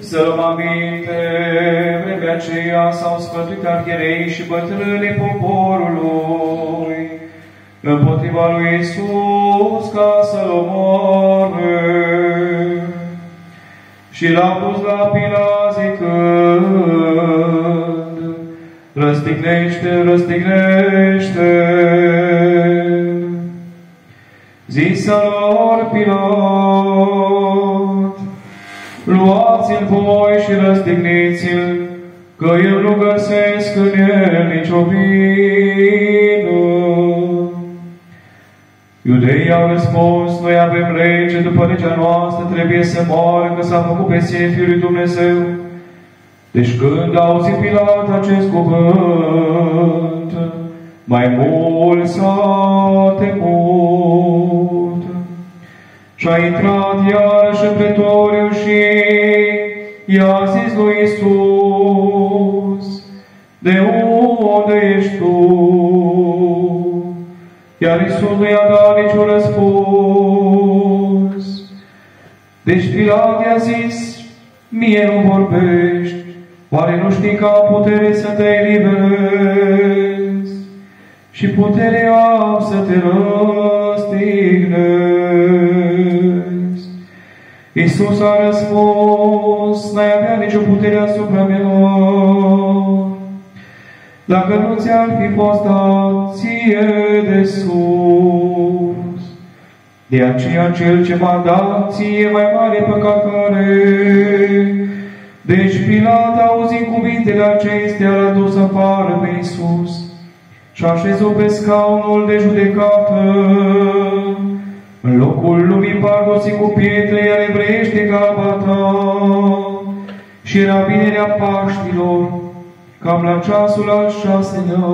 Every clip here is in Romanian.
Să luăm aminte, vremea aceea s-au sfătuit arhierei și bătrânii poporului împotriva lui Isus ca să-l omoare. Și l-a pus la pila zicând, răstignește, răstignește. Zisă lor Pilat, luați-l voi și răstigniți-l, că eu nu găsesc în el nicio vină. Iudeii au răspuns, noi avem lege, după legea noastră trebuie să moară, că s-a făcut pe sine Fiul lui Dumnezeu. Deci când a auzit Pilat acest cuvânt, mai mult s-a temut. Și a intrat iarăși în pretoriu și i-a zis lui Iisus, De unde ești tu? Iar Iisus nu i-a dat niciun răspuns. Deci Pilat i-a zis, mie nu vorbești, oare nu știi că am putere să te eliberezi și puterea am să te răstignezi? Iisus a răspuns, n-ai avea nicio putere asupra mea, dacă nu ți-ar fi fost dat ție de sus. De aceea cel ce m-a dat ție mai mare păcatare. Deci Pilat, auzind cuvintele acestea, l-a dus afară pe Iisus și a așezut pe scaunul de judecată. În locul lumii pardosit cu pietre, iar evreiește Gabata și era vinerea Paștilor, cam la ceasul al șaselea.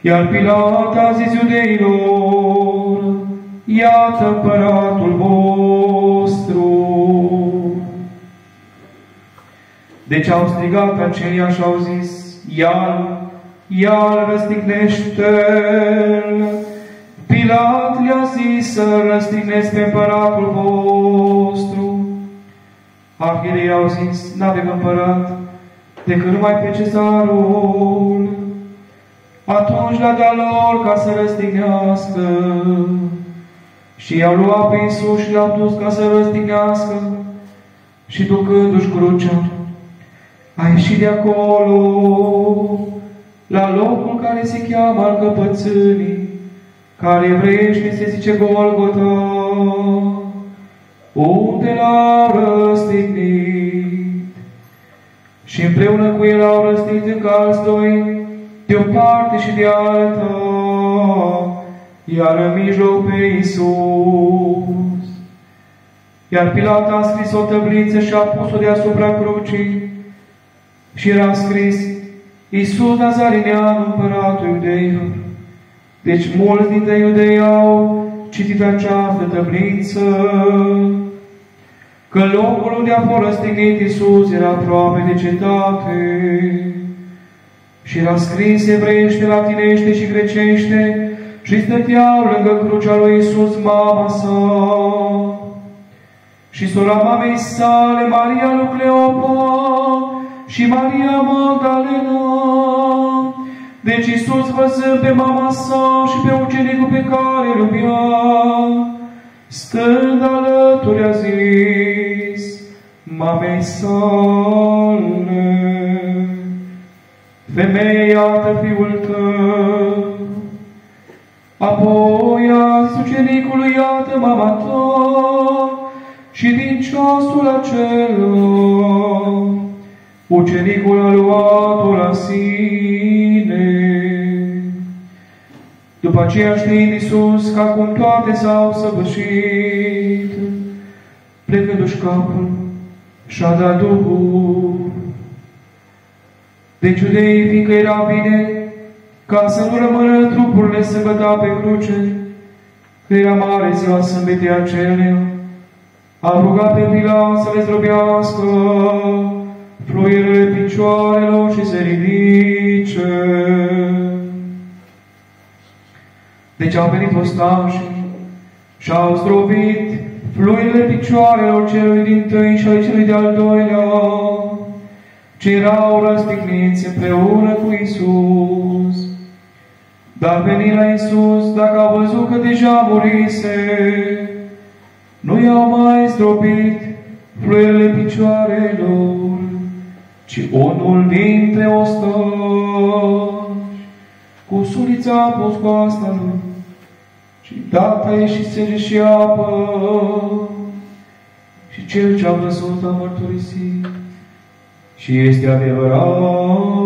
Iar Pilat a zis iudeilor, iată împăratul vostru. Deci au strigat aceia și au zis, ia-l, ia-l, răstignește-l. Pilat le-a zis să răstignesc pe împăratul vostru. Arhierii au zis, n-avem împărat, decât numai pe cezarul. Atunci le-a dat lor ca să răstignească. Și i-au luat pe Iisus și l-au dus ca să răstignească. Și ducându-și crucea, a ieșit de acolo, la locul care se cheamă al căpățânii, care evreiește se zice Golgota, unde l-au răstignit. Și împreună cu el au răstit încă alți doi, de o parte și de alta, iar în mijloc pe Iisus. Iar Pilat a scris o tăbliță și a pus-o deasupra crucii și era scris Iisus Nazarinean, împăratul iudeilor. Deci mulți dintre iudei au citit această tăbliță, că locul unde a fost răstignit Iisus era aproape de cetate. Și era scris evreiește, latinește și grecește și stăteau lângă crucea lui Iisus mama sa. Și sora mamei sale, Maria lui Cleopa și Maria Magdalena. Deci Iisus văzând pe mama sa și pe ucenicul pe care îl iubea, stând alături a zis, mamei sale, Femeie, iată fiul tău. Apoi a zis ucenicului, iată mama ta. Și din ceasul acela, ucenicul a luat-o la sine. După aceea știind Iisus că acum toate s-au săvârșit, plecându-și capul, și-a dat Duhul deci iudeii, fiindcă era bine, ca să nu rămână trupurile sâmbătă pe cruce, că era mare ziua sâmbetei acelea, a rugat pe Pilat să le zdrobească fluierele picioarelor și se ridice. Deci au venit ostașii și au zdrobit fluirile picioarelor celui din tâi și al celui de-al doilea, ce erau răstigniți împreună cu Isus. Dar veni la Isus, dacă a văzut că deja murise, nu i-au mai zdrobit fluirile picioarelor, ci unul dintre ostași, cu sulița a pus cu asta lui, și data ieși sânge și apă, și cel ce a văzut a mărturisit. Și este adevărată